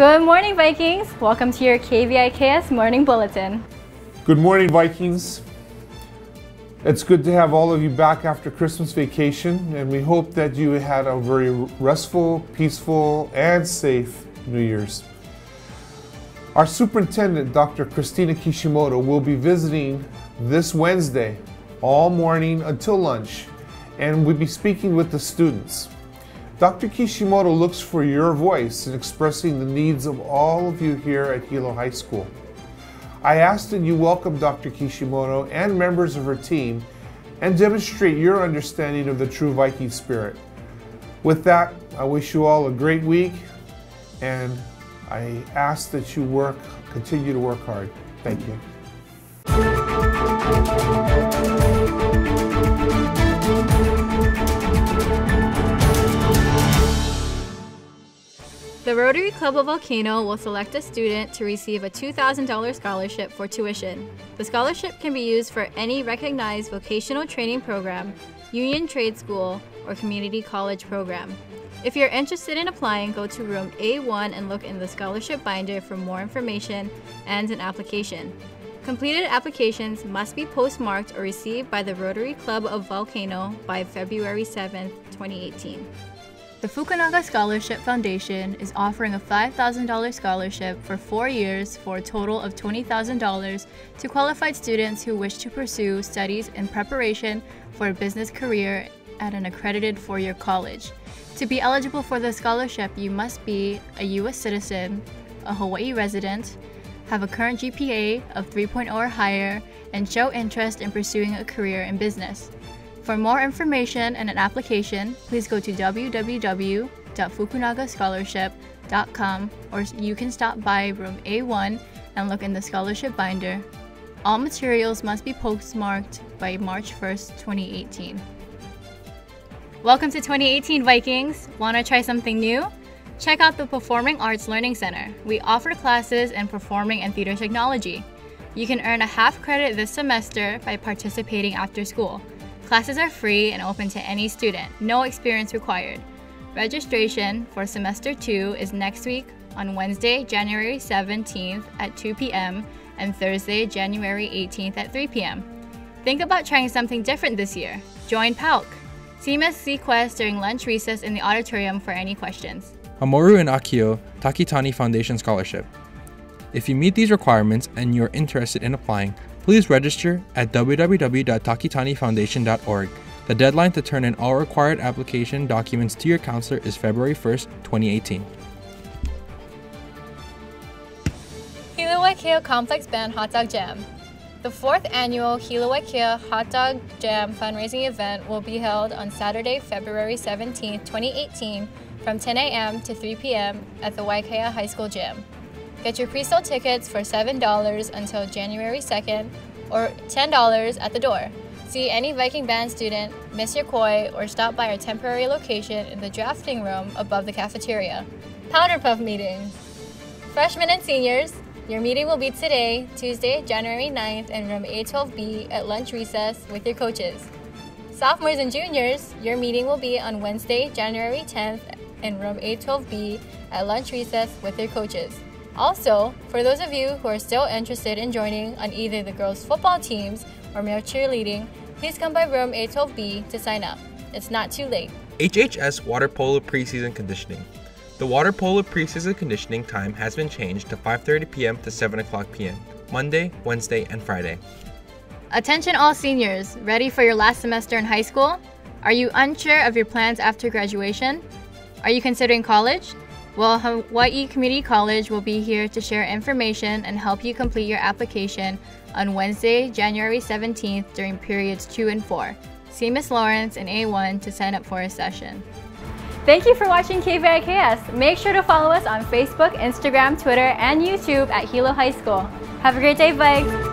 Good morning, Vikings. Welcome to your KVIKS Morning Bulletin. Good morning, Vikings. It's good to have all of you back after Christmas vacation, and we hope that you had a very restful, peaceful, and safe New Year's. Our superintendent, Dr. Christina Kishimoto, will be visiting this Wednesday all morning until lunch, and we'll be speaking with the students. Dr. Kishimoto looks for your voice in expressing the needs of all of you here at Hilo High School. I ask that you welcome Dr. Kishimoto and members of her team and demonstrate your understanding of the true Viking spirit. With that, I wish you all a great week and I ask that you work, continue to work hard. Thank you. The Rotary Club of Volcano will select a student to receive a $2,000 scholarship for tuition. The scholarship can be used for any recognized vocational training program, union trade school, or community college program. If you're interested in applying, go to room A1 and look in the scholarship binder for more information and an application. Completed applications must be postmarked or received by the Rotary Club of Volcano by February 7, 2018. The Fukunaga Scholarship Foundation is offering a $5,000 scholarship for four years for a total of $20,000 to qualified students who wish to pursue studies in preparation for a business career at an accredited four-year college. To be eligible for the scholarship, you must be a U.S. citizen, a Hawaii resident, have a current GPA of 3.0 or higher, and show interest in pursuing a career in business. For more information and an application, please go to www.fukunagascholarship.com or you can stop by room A1 and look in the scholarship binder. All materials must be postmarked by March 1st, 2018. Welcome to 2018 Vikings. Want to try something new? Check out the Performing Arts Learning Center. We offer classes in performing and theater technology. You can earn a half credit this semester by participating after school. Classes are free and open to any student, no experience required. Registration for semester 2 is next week on Wednesday, January 17th at 2 p.m. and Thursday, January 18th at 3 p.m. Think about trying something different this year. Join PALC. See Ms. Sequest during lunch recess in the auditorium for any questions. Mamoru and Akio Takitani Foundation Scholarship. If you meet these requirements and you're interested in applying, please register at www.takitanifoundation.org. The deadline to turn in all required application documents to your counselor is February 1st, 2018. Hilo Complex Band Hot Dog Jam. The fourth annual Hilo Waiakea Hot Dog Jam fundraising event will be held on Saturday, February 17, 2018 from 10 a.m. to 3 p.m. at the Waiakea High School Gym. Get your pre-sale tickets for $7 until January 2nd or $10 at the door. See any Viking band student, miss your koi, or stop by our temporary location in the drafting room above the cafeteria. Powder Puff meetings. Freshmen and seniors, your meeting will be today, Tuesday, January 9th in room A12B at lunch recess with your coaches. Sophomores and juniors, your meeting will be on Wednesday, January 10th in room A12B at lunch recess with your coaches. Also, for those of you who are still interested in joining on either the girls' football teams or male cheerleading, please come by room 812B to sign up. It's not too late. HHS Water Polo Preseason Conditioning. The water polo preseason conditioning time has been changed to 5:30 p.m. to 7 o'clock p.m. Monday, Wednesday, and Friday. Attention all seniors, ready for your last semester in high school? Are you unsure of your plans after graduation? Are you considering college? Well, Hawaii Community College will be here to share information and help you complete your application on Wednesday, January 17th during periods 2 and 4. See Ms. Lawrence in A1 to sign up for a session. Thank you for watching KVIKS. Make sure to follow us on Facebook, Instagram, Twitter, and YouTube at Hilo High School. Have a great day, Vikes!